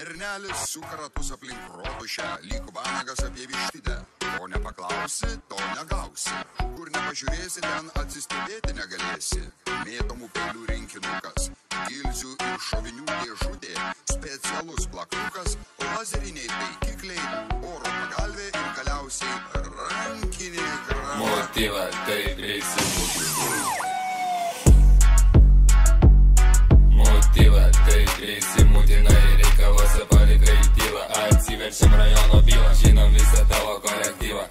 Bernelis suka ratus aplink rotušę, lyg vanagas apie vištidę. Ko nepaklausi, to negausi. Kur nepažiūrėsi, ten atsistebėti negalėsi. Mėtomų peilių rinkinukas, gilzių ir šovinių dėžutė, specialus plaktukas, lazeriniai taikikliai, oro pagalvė ir galiausiai rankinė granata. Motyva, taip įsimūti. Motyva, Atsiverčiam rajono bylą, žinom visą tavo kolektyvą.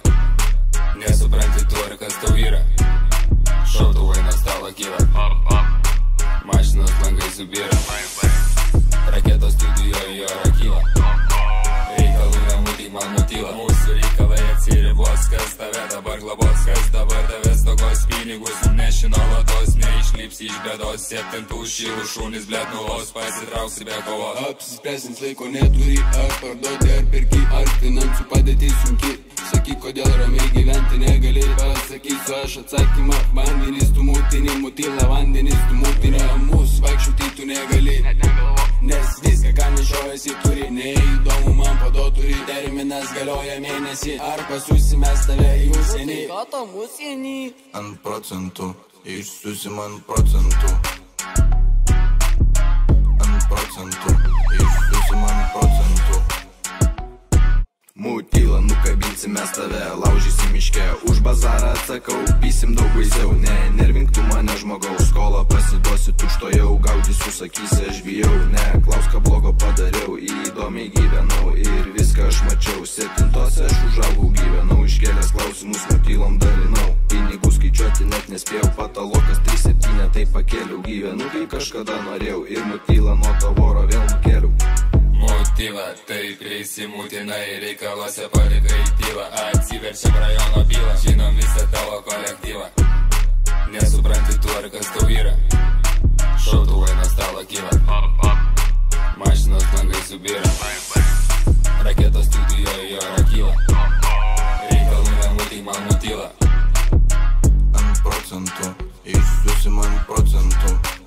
Nesupranti tu ir kas tau yra. Šautuvai nuo stalo kyla. Mašinos langai subyra. Raketos studijoje jo globos, kas dabar tave stokos pinigus. Neši nuolatos, neišlips iš bėdos. Septintų šilų šūnis, blėt nulos, pasitrauksi be kovos. Apsispręsins laiko neturi, ar parduoti, ar perki, ar finansų padėti sunki. Sakyk, kodėl ramiai gyventi negali, pasakysiu aš atsakymą. Vandenys tu mūtini, mutila vandenys tu mūtini, mūsų vaikščioti tu negali. Nes viską, ką nešiojasi, turi neįdomu man padoturi. Terminas galioja mėnesį, ar pasiūsime tave į užsienį. Ką tam užsienį? ant procentų, išsiusi man procentų. Ant procentų, išsiusi man procentų. Mutylą nukabinsim mes tave, laužysim miške, už bazarą atsakau, pysim daug baisiau, ne, nervink tu mane žmogaus, skolą pasiduosi tuštojau, gaudysiu, sakysi, aš bijau, ne, klaus, ką blogo padariau, įdomiai gyvenau ir aš mačiau Septintose aš užaugau, gyvenau, iškėlęs klausimus, nutylom dalinau. Pinigų skaičiuoti net nespėjau, patalokas 3-7, tai pakėliau Gyvenu, kai kažkada norėjau. Ir nutylą nuo tavoro vėl nukėliau. Motyva, tai prisimūtinai reikalose palikai tyla Atsiverčiam rajono bylą, žinom visą tavo kolektyvą. Nesupranti tu ar kas tau yra. Šautuvai nuo stalo kyla. Mašinos langai subira. procentų. Išsiusi man procentų.